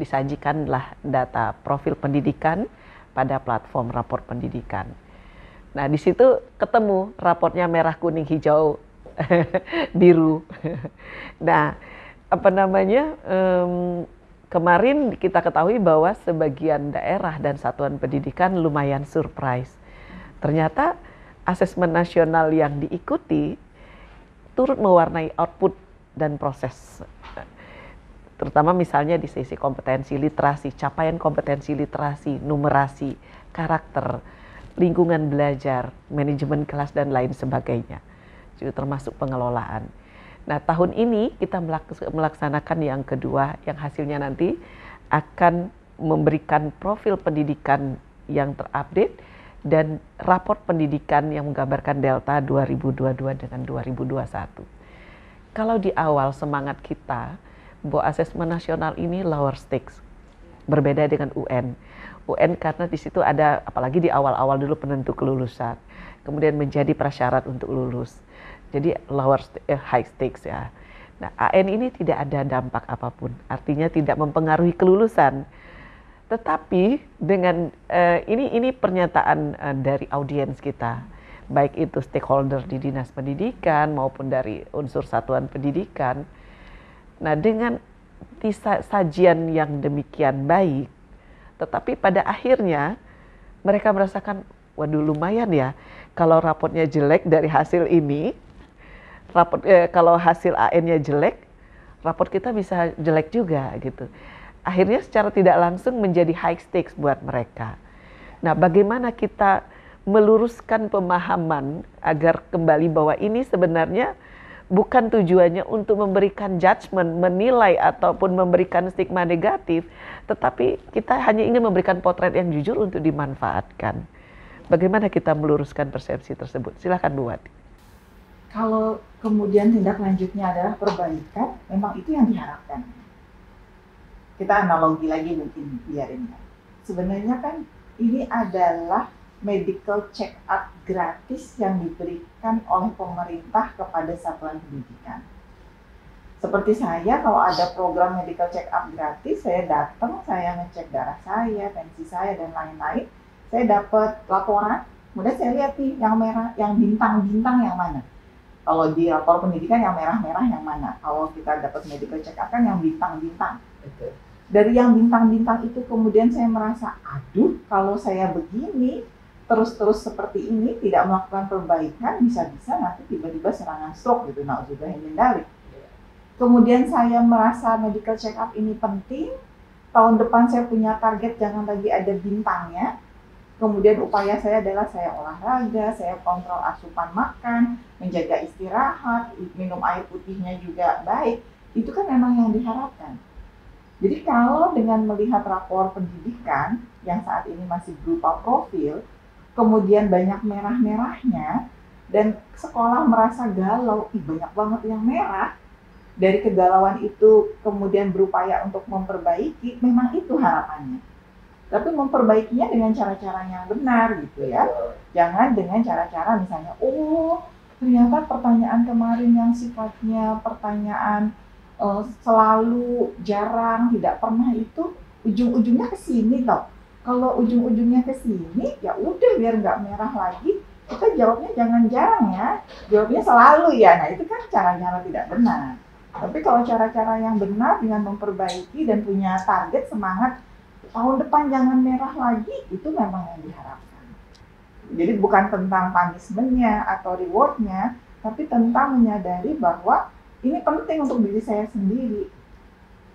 disajikanlah data profil pendidikan pada platform rapor pendidikan. Nah, di situ ketemu raportnya merah, kuning, hijau, biru. nah, apa namanya? Um, kemarin kita ketahui bahwa sebagian daerah dan satuan pendidikan lumayan surprise. Ternyata asesmen nasional yang diikuti turut mewarnai output dan proses terutama misalnya di sisi kompetensi literasi, capaian kompetensi literasi, numerasi, karakter, lingkungan belajar, manajemen kelas dan lain sebagainya. Juga termasuk pengelolaan. Nah, tahun ini kita melaksanakan yang kedua yang hasilnya nanti akan memberikan profil pendidikan yang terupdate dan raport pendidikan yang menggambarkan delta 2022 dengan 2021. Kalau di awal semangat kita bahwa asesmen nasional ini lower stakes. Berbeda dengan UN. UN karena di situ ada apalagi di awal-awal dulu penentu kelulusan. Kemudian menjadi prasyarat untuk lulus. Jadi lower eh, high stakes ya. Nah, AN ini tidak ada dampak apa pun. Artinya tidak mempengaruhi kelulusan. Tetapi dengan eh, ini ini pernyataan eh, dari audiens kita baik itu stakeholder di dinas pendidikan maupun dari unsur satuan pendidikan Nah, dengan sajian yang demikian baik, tetapi pada akhirnya mereka merasakan, waduh lumayan ya, kalau rapotnya jelek dari hasil ini, rapot eh, kalau hasil AN-nya jelek, rapot kita bisa jelek juga gitu. Akhirnya secara tidak langsung menjadi high stakes buat mereka. Nah, bagaimana kita meluruskan pemahaman agar kembali bahwa ini sebenarnya bukan tujuannya untuk memberikan judgement, menilai ataupun memberikan stigma negatif, tetapi kita hanya ingin memberikan potret yang jujur untuk dimanfaatkan. Bagaimana kita meluruskan persepsi tersebut? Silahkan Bu Wati. Kalau kemudian tindak lanjutnya adalah perbaikan, memang itu yang diharapkan. Kita analogi lagi mungkin biarin. Sebenarnya kan ini adalah medical check up gratis yang diberikan oleh pemerintah kepada satuan pendidikan. Seperti saya, kalau ada program medical check up gratis, saya datang, saya ngecek darah saya, tensi saya, dan lain-lain. Saya dapat laporan, kemudian saya lihat nih yang merah, yang bintang-bintang yang mana. Kalau di lapor pendidikan yang merah-merah yang mana. Kalau kita dapat medical check up kan yang bintang-bintang. Dari yang bintang-bintang itu kemudian saya merasa, aduh kalau saya begini, terus-terus seperti ini tidak melakukan perbaikan bisa-bisa nanti tiba-tiba serangan stroke gitu nah juga mendalik kemudian saya merasa medical check up ini penting. Tahun depan saya punya target jangan lagi ada bintangnya. Kemudian upaya saya adalah saya olahraga, saya kontrol asupan makan, menjaga istirahat, minum air putihnya juga baik, itu kan memang yang diharapkan. Jadi kalau dengan melihat rapor pendidikan yang saat ini masih berupa profil, kemudian banyak merah-merahnya, dan sekolah merasa galau, ih banyak banget yang merah, dari kegalauan itu kemudian berupaya untuk memperbaiki, memang itu harapannya tapi memperbaikinya dengan cara-cara yang benar gitu ya. Jangan dengan cara-cara misalnya, oh ternyata pertanyaan kemarin yang sifatnya pertanyaan uh, selalu jarang tidak pernah itu ujung-ujungnya ke sini. Kalau ujung-ujungnya ke sini ya udah biar nggak merah lagi kita jawabnya jangan jarang ya jawabnya selalu ya nah itu kan cara-cara tidak benar tapi kalau cara-cara yang benar dengan memperbaiki dan punya target semangat tahun depan jangan merah lagi itu memang yang diharapkan. Jadi bukan tentang punishmentnya atau rewardnya, tapi tentang menyadari bahwa ini penting untuk diri saya sendiri.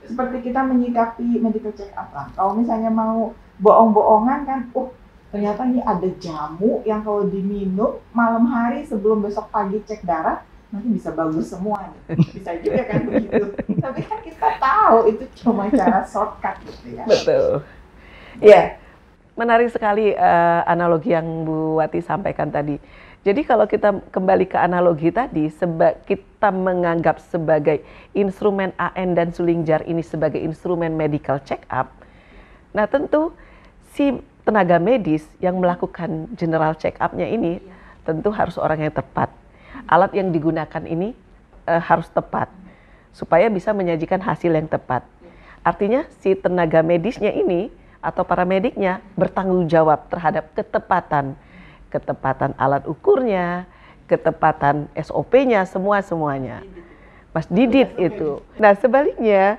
Seperti kita menyikapi medical check up lah. Kalau misalnya mau bohong-bohongan kan, oh ternyata ini ada jamu yang kalau diminum malam hari sebelum besok pagi cek darah nanti bisa bagus semua bisa juga kan begitu. Tapi kan kita tahu itu cuma cara shortcut gitu ya. Betul. Ya menarik sekali uh, analogi yang Bu Wati sampaikan tadi. Jadi kalau kita kembali ke analogi tadi seba kita menganggap sebagai instrumen AN dan sulingjar ini sebagai instrumen medical check up nah tentu si tenaga medis yang melakukan general check up-nya ini tentu harus orang yang tepat alat yang digunakan ini uh, harus tepat supaya bisa menyajikan hasil yang tepat. Artinya si tenaga medisnya ini atau para mediknya bertanggung jawab terhadap ketepatan, ketepatan alat ukurnya, ketepatan SOP-nya, semua semuanya. Mas Didit itu. Nah sebaliknya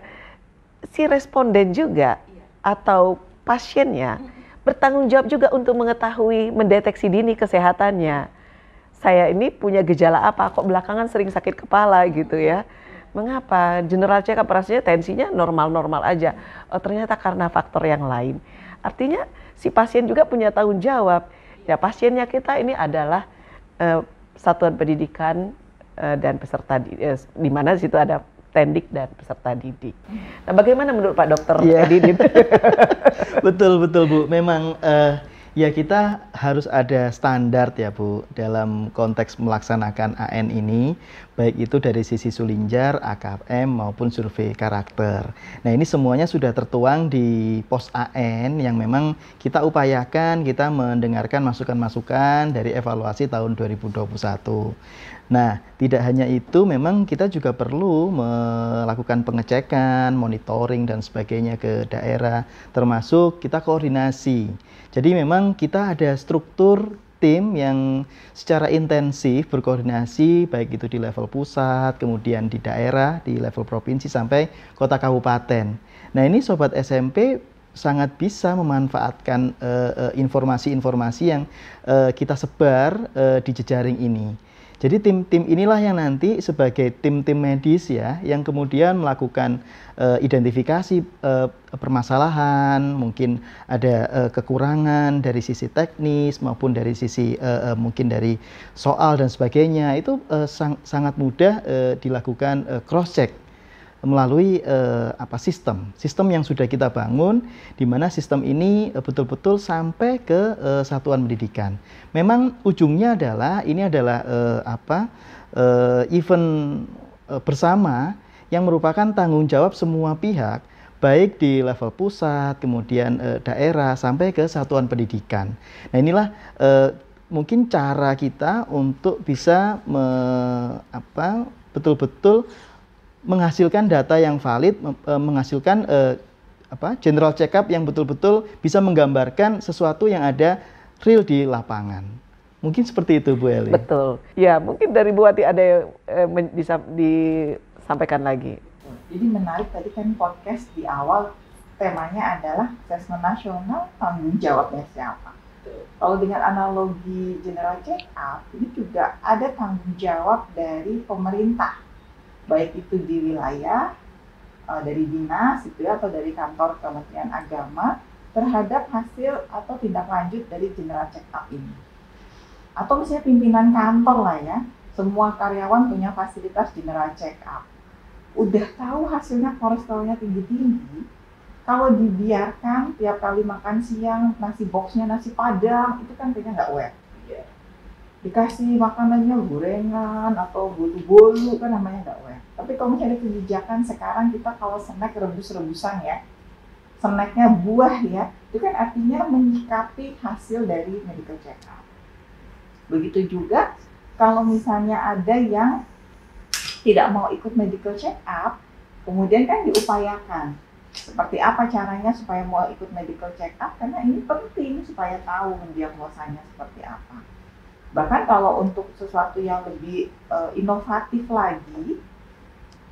si responden juga atau pasiennya bertanggung jawab juga untuk mengetahui mendeteksi dini kesehatannya. Saya ini punya gejala apa? Kok belakangan sering sakit kepala gitu ya? Mengapa? General check up rasanya tensinya normal-normal aja. Oh, ternyata karena faktor yang lain. Artinya si pasien juga punya tanggung jawab. Ya pasiennya kita ini adalah uh, satuan pendidikan uh, dan peserta di, uh, di mana situ ada tendik dan peserta didik. Nah, bagaimana menurut Pak Dokter yeah. Edi? betul betul Bu, memang uh, Ya kita harus ada standar ya Bu dalam konteks melaksanakan AN ini baik itu dari sisi Sulinjar, AKM maupun survei karakter. Nah ini semuanya sudah tertuang di pos AN yang memang kita upayakan kita mendengarkan masukan-masukan dari evaluasi tahun 2021. Nah, tidak hanya itu, memang kita juga perlu melakukan pengecekan, monitoring, dan sebagainya ke daerah, termasuk kita koordinasi. Jadi, memang kita ada struktur tim yang secara intensif berkoordinasi, baik itu di level pusat, kemudian di daerah, di level provinsi, sampai kota kabupaten. Nah, ini sobat SMP sangat bisa memanfaatkan eh, eh, informasi-informasi uh, uh, yang uh, kita sebar uh, di jejaring ini. Jadi tim-tim inilah yang nanti sebagai tim-tim medis ya yang kemudian melakukan uh, identifikasi uh, permasalahan, mungkin ada uh, kekurangan dari sisi teknis maupun dari sisi uh, uh, mungkin dari soal dan sebagainya itu uh, sang, sangat mudah uh, dilakukan uh, cross check melalui uh, apa sistem sistem yang sudah kita bangun di mana sistem ini uh, betul-betul sampai ke uh, satuan pendidikan. Memang ujungnya adalah ini adalah uh, apa event bersama yang merupakan tanggung jawab semua pihak baik di level pusat, kemudian daerah sampai ke satuan pendidikan. Nah, inilah mungkin cara kita untuk bisa me, apa betul-betul menghasilkan data yang valid, e, menghasilkan uh, apa general check up yang betul-betul bisa menggambarkan sesuatu yang ada real di lapangan. Mungkin seperti itu Bu Eli. Betul. Ya, mungkin dari Bu Wati ada yang eh, bisa disampaikan lagi. Jadi menarik tadi kan podcast di awal temanya adalah asesmen nasional tanggung jawabnya siapa. Kalau dengan analogi general check up, ini juga ada tanggung jawab dari pemerintah baik itu di wilayah uh, dari dinas itu ya atau dari kantor Kementerian Agama terhadap hasil atau tindak lanjut dari general check up ini. Atau misalnya pimpinan kantor lah ya, semua karyawan punya fasilitas general check up. Udah tahu hasilnya kolesterolnya tinggi-tinggi, kalau dibiarkan tiap kali makan siang nasi boxnya nasi padang itu kan kayaknya nggak aware dikasih makanannya gorengan atau bolu-bolu kan namanya nggak aware tapi kalau misalnya ada kebijakan sekarang kita kalau snack rebus-rebusan ya snacknya buah ya itu kan artinya menyikapi hasil dari medical check up begitu juga kalau misalnya ada yang tidak mau ikut medical check up kemudian kan diupayakan. Seperti apa caranya supaya mau ikut medical check up karena ini penting supaya tahu mendiagnosanya seperti apa. Bahkan kalau untuk sesuatu yang lebih uh, inovatif lagi,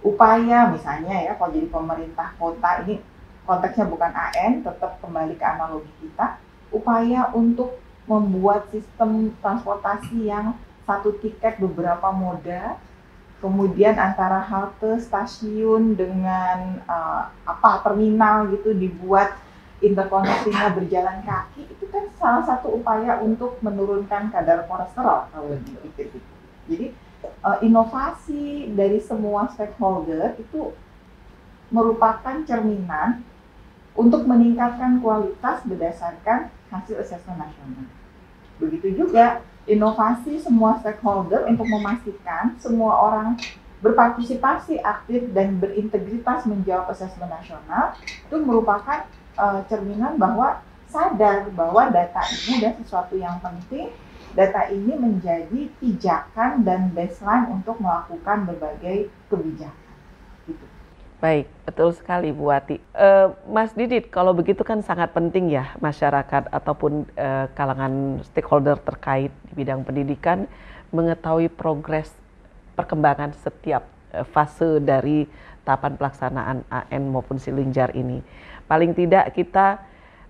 upaya misalnya ya kalau jadi pemerintah kota ini konteksnya bukan AN, tetap kembali ke analogi kita, upaya untuk membuat sistem transportasi yang satu tiket beberapa moda kemudian antara halte stasiun dengan uh, apa terminal gitu dibuat interkoneksinya berjalan kaki itu kan salah satu upaya untuk menurunkan kadar kolesterol kalau dipikir. Jadi uh, inovasi dari semua stakeholder itu merupakan cerminan untuk meningkatkan kualitas berdasarkan hasil asesmen nasional. Begitu juga inovasi semua stakeholder untuk memastikan semua orang berpartisipasi aktif dan berintegritas menjawab asesmen nasional itu merupakan uh, cerminan bahwa sadar bahwa data ini adalah sesuatu yang penting data ini menjadi pijakan dan baseline untuk melakukan berbagai kebijakan Baik, betul sekali Bu Wati. Uh, Mas Didit, kalau begitu kan sangat penting ya masyarakat ataupun uh, kalangan stakeholder terkait di bidang pendidikan mengetahui progres perkembangan setiap uh, fase dari tahapan pelaksanaan AN maupun Silinjar ini. Paling tidak kita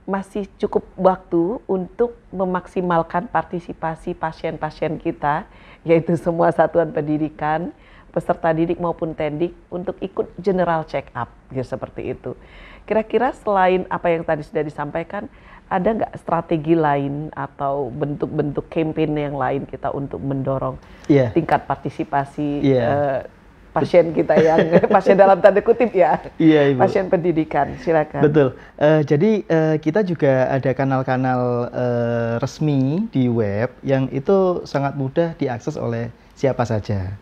masih cukup waktu untuk memaksimalkan partisipasi pasien-pasien kita, yaitu semua satuan pendidikan, peserta didik maupun tendik untuk ikut general check up gitu seperti itu. Kira-kira selain apa yang tadi sudah disampaikan, ada nggak strategi lain atau bentuk-bentuk campaign yang lain kita untuk mendorong yeah. tingkat partisipasi yeah. Iya. uh, pasien kita yang pasien dalam tanda kutip ya, iya, Ibu. pasien pendidikan, silakan. Betul. Uh, jadi uh, kita juga ada kanal-kanal uh, resmi di web yang itu sangat mudah diakses oleh siapa saja.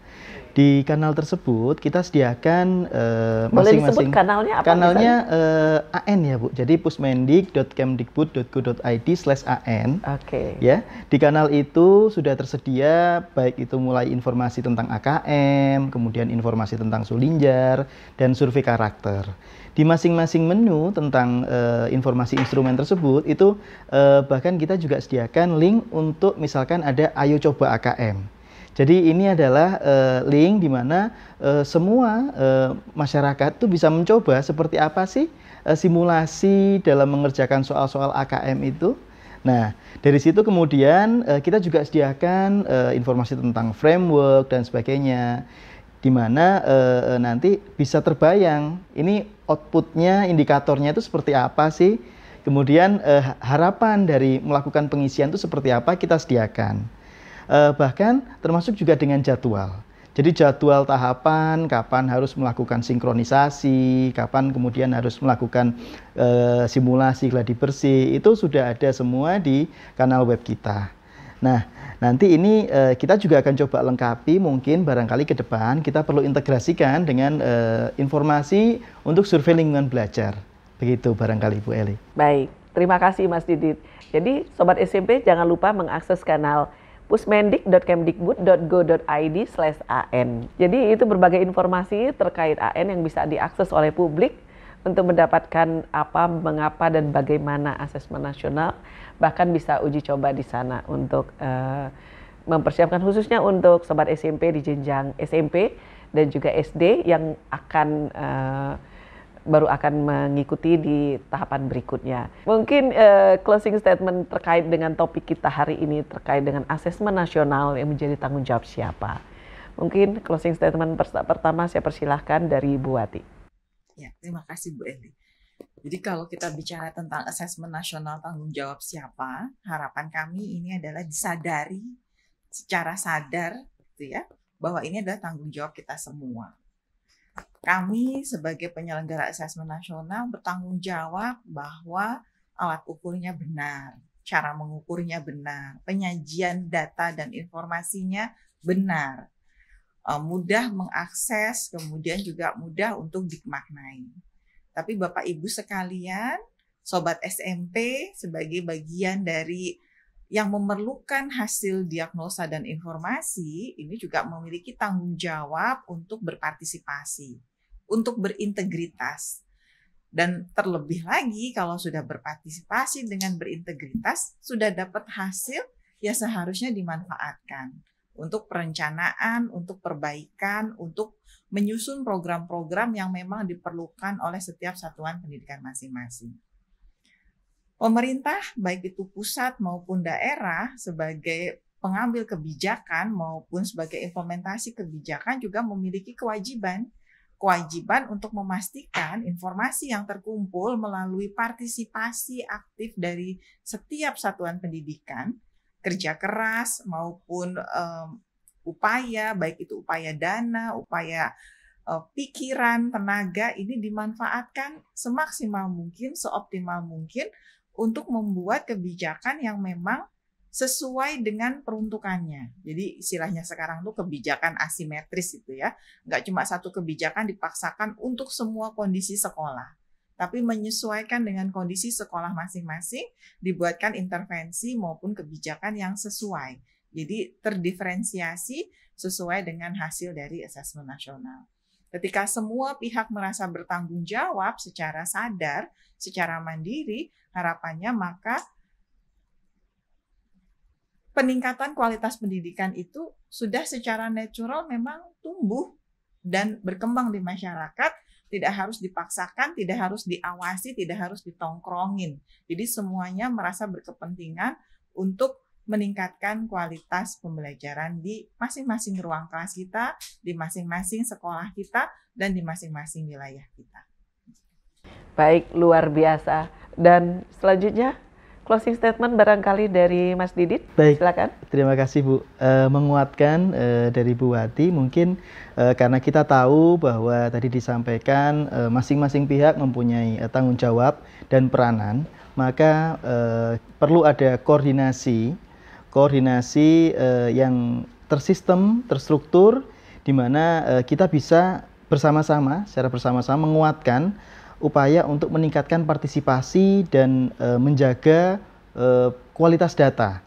Di kanal tersebut kita sediakan uh, masing-masing kanalnya apa? Kanalnya uh, AN ya Bu. Jadi pusmendik.kemdikbud.go.id/an. Oke. Okay. Ya, di kanal itu sudah tersedia baik itu mulai informasi tentang AKM, kemudian informasi tentang Sulinjar dan survei karakter. Di masing-masing menu tentang uh, informasi instrumen tersebut itu uh, bahkan kita juga sediakan link untuk misalkan ada ayo coba AKM. Jadi ini adalah uh, link di mana uh, semua uh, masyarakat tuh bisa mencoba seperti apa sih uh, simulasi dalam mengerjakan soal-soal AKM itu. Nah, dari situ kemudian uh, kita juga sediakan uh, informasi tentang framework dan sebagainya di mana uh, nanti bisa terbayang ini outputnya, indikatornya itu seperti apa sih. Kemudian uh, harapan dari melakukan pengisian itu seperti apa kita sediakan eh, bahkan termasuk juga dengan jadwal. Jadi jadwal tahapan, kapan harus melakukan sinkronisasi, kapan kemudian harus melakukan eh, simulasi gladi bersih, itu sudah ada semua di kanal web kita. Nah, nanti ini eh, kita juga akan coba lengkapi mungkin barangkali ke depan kita perlu integrasikan dengan eh, informasi untuk survei lingkungan belajar. Begitu barangkali Bu Eli. Baik, terima kasih Mas Didit. Jadi Sobat SMP jangan lupa mengakses kanal pusmendik.kemdikbud.go.id AN. Jadi itu berbagai informasi terkait AN yang bisa diakses oleh publik untuk mendapatkan apa, mengapa, dan bagaimana asesmen nasional. Bahkan bisa uji coba di sana untuk uh, mempersiapkan khususnya untuk sobat SMP di jenjang SMP dan juga SD yang akan uh, baru akan mengikuti di tahapan berikutnya. Mungkin uh, closing statement terkait dengan topik kita hari ini terkait dengan asesmen nasional yang menjadi tanggung jawab siapa. Mungkin closing statement pertama saya persilahkan dari Bu Wati. Ya, terima kasih Bu Eli. Jadi kalau kita bicara tentang asesmen nasional tanggung jawab siapa, harapan kami ini adalah disadari secara sadar gitu ya bahwa ini adalah tanggung jawab kita semua. Kami sebagai penyelenggara asesmen nasional bertanggung jawab bahwa alat ukurnya benar, cara mengukurnya benar, penyajian data dan informasinya benar, eh, mudah mengakses, kemudian juga mudah untuk dimaknai. Tapi Bapak Ibu sekalian, sobat SMP sebagai bagian dari yang memerlukan hasil diagnosa dan informasi ini juga memiliki tanggung jawab untuk berpartisipasi, untuk berintegritas. Dan terlebih lagi kalau sudah berpartisipasi dengan berintegritas, sudah dapat hasil ya seharusnya dimanfaatkan untuk perencanaan, untuk perbaikan, untuk menyusun program-program yang memang diperlukan oleh setiap satuan pendidikan masing-masing. Pemerintah, baik itu pusat maupun daerah, sebagai pengambil kebijakan maupun sebagai implementasi kebijakan juga memiliki kewajiban. Kewajiban untuk memastikan informasi yang terkumpul melalui partisipasi aktif dari setiap satuan pendidikan kerja keras maupun um, upaya baik itu upaya dana, upaya uh, pikiran, tenaga ini dimanfaatkan semaksimal mungkin, seoptimal mungkin untuk membuat kebijakan yang memang sesuai dengan peruntukannya. Jadi istilahnya sekarang tuh kebijakan asimetris itu ya. Nggak cuma satu kebijakan dipaksakan untuk semua kondisi sekolah tapi menyesuaikan dengan kondisi sekolah masing-masing, dibuatkan intervensi maupun kebijakan yang sesuai. Jadi terdiferensiasi sesuai dengan hasil dari asesmen nasional. Ketika semua pihak merasa bertanggung jawab secara sadar, secara mandiri, harapannya maka peningkatan kualitas pendidikan itu sudah secara natural memang tumbuh dan berkembang di masyarakat tidak harus dipaksakan, tidak harus diawasi, tidak harus ditongkrongin. Jadi semuanya merasa berkepentingan untuk meningkatkan kualitas pembelajaran di masing-masing ruang kelas kita, di masing-masing sekolah kita, dan di masing-masing wilayah kita. Baik, luar biasa. Dan selanjutnya closing statement barangkali dari Mas Didit. Baik, silakan. Terima kasih Bu. E, menguatkan e, dari Bu Wati mungkin e, karena kita tahu bahwa tadi disampaikan masing-masing pihak mempunyai e, tanggung jawab dan peranan, maka e, perlu ada koordinasi, koordinasi e, yang tersistem, terstruktur, di mana e, kita bisa bersama-sama, secara bersama-sama menguatkan upaya untuk meningkatkan partisipasi dan e, menjaga e, kualitas data.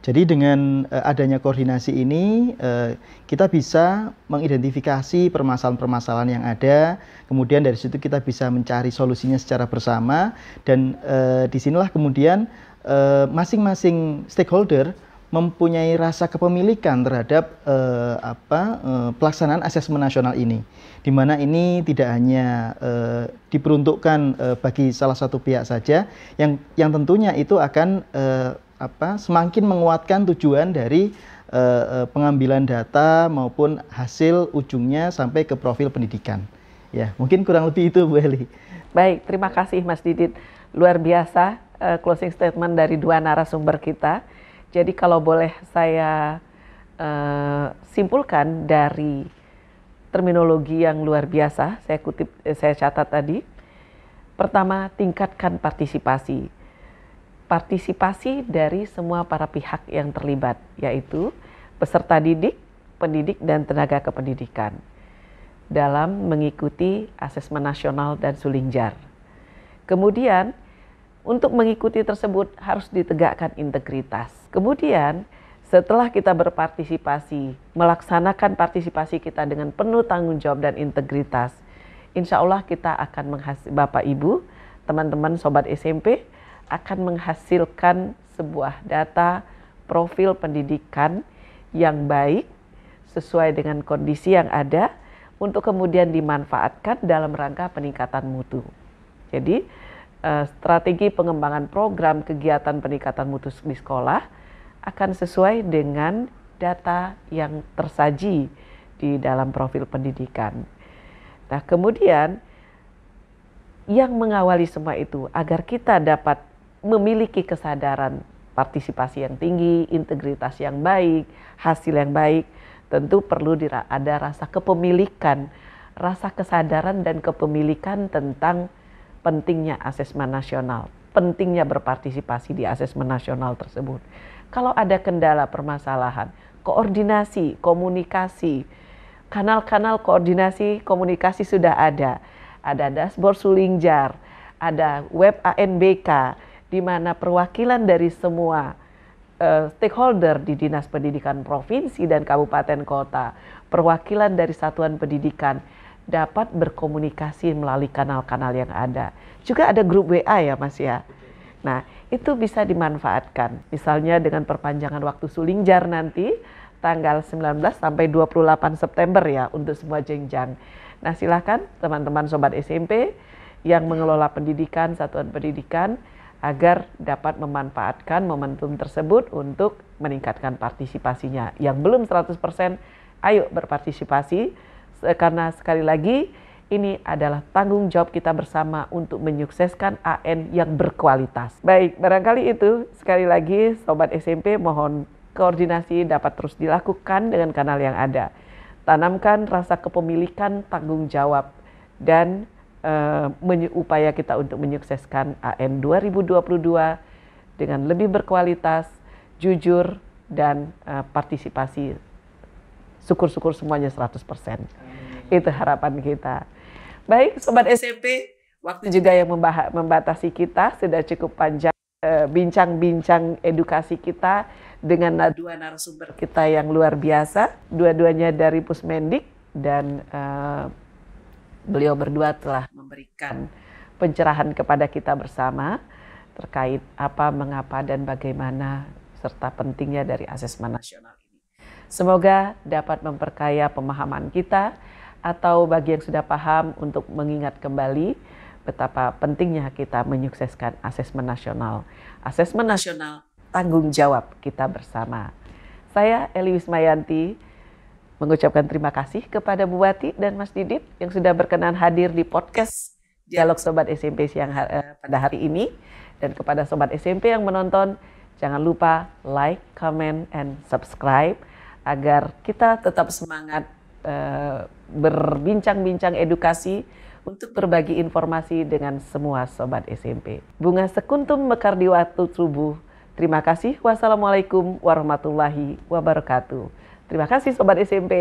Jadi dengan e, adanya koordinasi ini e, kita bisa mengidentifikasi permasalahan-permasalahan yang ada, kemudian dari situ kita bisa mencari solusinya secara bersama dan e, di sinilah kemudian masing-masing stakeholder mempunyai rasa kepemilikan terhadap eh, apa eh, pelaksanaan asesmen nasional ini, di mana ini tidak hanya eh, diperuntukkan eh, bagi salah satu pihak saja, yang yang tentunya itu akan eh, apa semakin menguatkan tujuan dari eh, eh pengambilan data maupun hasil ujungnya sampai ke profil pendidikan. Ya, mungkin kurang lebih itu Bu Eli. Baik, terima kasih Mas Didit. Luar biasa uh, closing statement dari dua narasumber kita jadi kalau boleh saya uh, simpulkan dari terminologi yang luar biasa, saya kutip, eh, saya catat tadi. Pertama, tingkatkan partisipasi. Partisipasi dari semua para pihak yang terlibat, yaitu peserta didik, pendidik, dan tenaga kependidikan dalam mengikuti asesmen nasional dan sulingjar. Kemudian, untuk mengikuti tersebut harus ditegakkan integritas. Kemudian setelah kita berpartisipasi, melaksanakan partisipasi kita dengan penuh tanggung jawab dan integritas, insya Allah kita akan menghasil Bapak Ibu, teman-teman sobat SMP akan menghasilkan sebuah data profil pendidikan yang baik sesuai dengan kondisi yang ada untuk kemudian dimanfaatkan dalam rangka peningkatan mutu. Jadi uh, strategi pengembangan program kegiatan peningkatan mutu di sekolah akan sesuai dengan data yang tersaji di dalam profil pendidikan. Nah, kemudian yang mengawali semua itu agar kita dapat memiliki kesadaran partisipasi yang tinggi, integritas yang baik, hasil yang baik, tentu perlu ada rasa kepemilikan, rasa kesadaran dan kepemilikan tentang pentingnya asesmen nasional, pentingnya berpartisipasi di asesmen nasional tersebut. Kalau ada kendala permasalahan, koordinasi, komunikasi, kanal-kanal koordinasi komunikasi sudah ada. Ada dashboard Sulingjar, ada web ANBK, di mana perwakilan dari semua uh, stakeholder di Dinas Pendidikan Provinsi dan Kabupaten Kota, perwakilan dari satuan pendidikan dapat berkomunikasi melalui kanal-kanal yang ada. Juga ada grup WA ya Mas ya. Nah, itu bisa dimanfaatkan. Misalnya dengan perpanjangan waktu Sulingjar nanti tanggal 19 sampai 28 September ya untuk semua jenjang. Nah, silakan teman-teman sobat SMP yang mengelola pendidikan, satuan pendidikan agar dapat memanfaatkan momentum tersebut untuk meningkatkan partisipasinya. Yang belum 100%, ayo berpartisipasi karena sekali lagi ini adalah tanggung jawab kita bersama untuk menyukseskan AN yang berkualitas. Baik, barangkali itu sekali lagi Sobat SMP mohon koordinasi dapat terus dilakukan dengan kanal yang ada. Tanamkan rasa kepemilikan tanggung jawab dan uh, upaya kita untuk menyukseskan AN 2022 dengan lebih berkualitas, jujur, dan uh, partisipasi syukur-syukur semuanya 100%. Amin. Itu harapan kita. Baik, Sobat SMP, waktu juga yang membatasi kita sudah cukup panjang eh, bincang-bincang edukasi kita dengan dua narasumber kita yang luar biasa, dua-duanya dari Pusmendik dan uh, beliau berdua telah memberikan pencerahan kepada kita bersama terkait apa, mengapa, dan bagaimana serta pentingnya dari asesmen nasional. Semoga dapat memperkaya pemahaman kita atau bagi yang sudah paham untuk mengingat kembali betapa pentingnya kita menyukseskan asesmen nasional. Asesmen nasional tanggung jawab kita bersama. Saya Eli Wismayanti mengucapkan terima kasih kepada Bu Wati dan Mas Didit yang sudah berkenan hadir di podcast Dialog Sobat SMP siang uh, pada hari ini dan kepada Sobat SMP yang menonton jangan lupa like, comment, and subscribe agar kita tetap semangat uh, berbincang-bincang edukasi untuk berbagi informasi dengan semua sobat SMP. Bunga sekuntum mekar di waktu subuh. Terima kasih. Wassalamualaikum warahmatullahi wabarakatuh. Terima kasih sobat SMP.